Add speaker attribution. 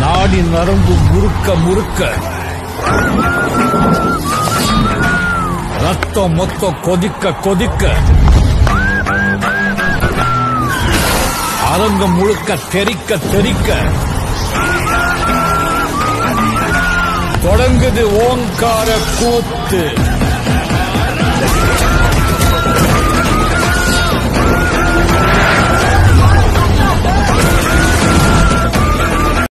Speaker 1: நாடி நரம்பு முறுக்க முறுக்க. ரத்தம் மொத்தம் கொதிக்க கொதிக்க. அரங்கம் முழுக்க தெறிக்க தெறிக்க தொடங்குது ஓங்கார கூத்து.